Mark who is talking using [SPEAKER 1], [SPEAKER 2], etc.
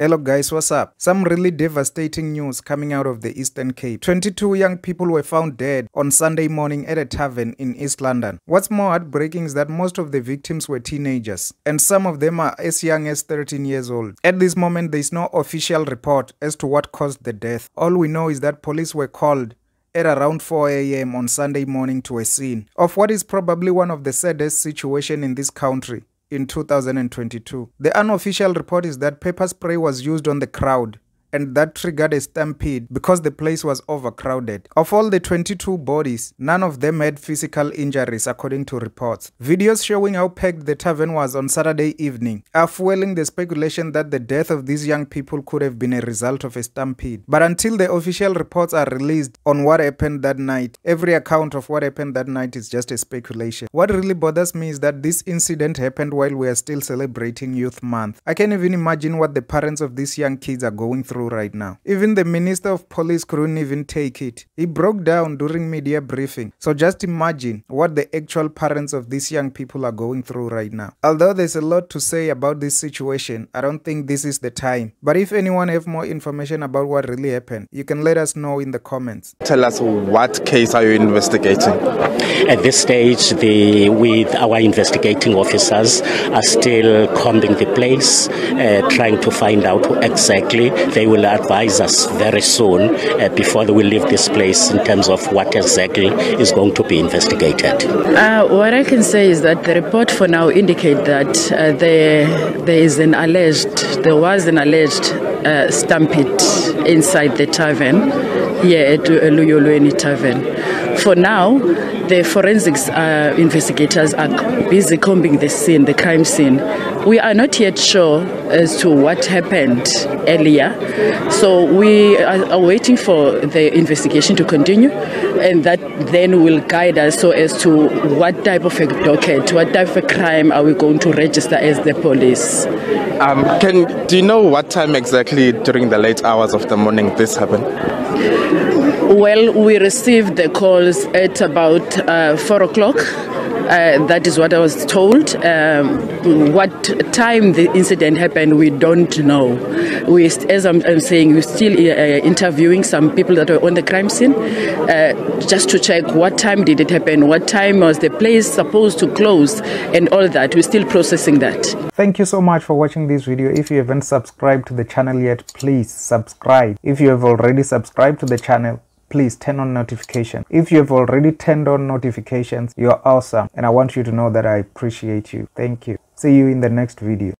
[SPEAKER 1] Hello guys, what's up? Some really devastating news coming out of the Eastern Cape. 22 young people were found dead on Sunday morning at a tavern in East London. What's more heartbreaking is that most of the victims were teenagers, and some of them are as young as 13 years old. At this moment, there is no official report as to what caused the death. All we know is that police were called at around 4 a.m. on Sunday morning to a scene of what is probably one of the saddest situations in this country in 2022. The unofficial report is that pepper spray was used on the crowd and that triggered a stampede because the place was overcrowded. Of all the 22 bodies, none of them had physical injuries according to reports. Videos showing how packed the tavern was on Saturday evening are fueling the speculation that the death of these young people could have been a result of a stampede. But until the official reports are released on what happened that night, every account of what happened that night is just a speculation. What really bothers me is that this incident happened while we are still celebrating Youth Month. I can't even imagine what the parents of these young kids are going through through right now. Even the Minister of Police couldn't even take it. He broke down during media briefing. So just imagine what the actual parents of these young people are going through right now. Although there's a lot to say about this situation, I don't think this is the time. But if anyone have more information about what really happened, you can let us know in the comments.
[SPEAKER 2] Tell us what case are you investigating?
[SPEAKER 3] At this stage, the with our investigating officers are still combing the place, uh, trying to find out exactly. They will advise us very soon uh, before we leave this place in terms of what exactly is going to be investigated.
[SPEAKER 4] Uh, what I can say is that the report for now indicate that uh, there there is an alleged there was an alleged uh, stampede inside the tavern here at Luyolweni Tavern. For now, the forensics uh, investigators are busy combing the scene, the crime scene. We are not yet sure as to what happened earlier, so we are, are waiting for the investigation to continue, and that then will guide us so as to what type of a docket, what type of a crime are we going to register as the police.
[SPEAKER 2] Um, can do you know what time exactly during the late hours of the morning this happened?
[SPEAKER 4] Well, we received the calls at about uh, four o'clock. Uh, that is what I was told. Um, what time the incident happened, we don't know. We, as I'm, I'm saying, we're still uh, interviewing some people that were on the crime scene uh, just to check what time did it happen, what time was the place supposed to close, and all that. We're still processing that.
[SPEAKER 1] Thank you so much for watching this video. If you haven't subscribed to the channel yet, please subscribe. If you have already subscribed to the channel, please turn on notification. If you have already turned on notifications you're awesome and i want you to know that i appreciate you. Thank you. See you in the next video